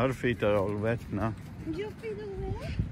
Her feet are all wet now. Your feet are wet?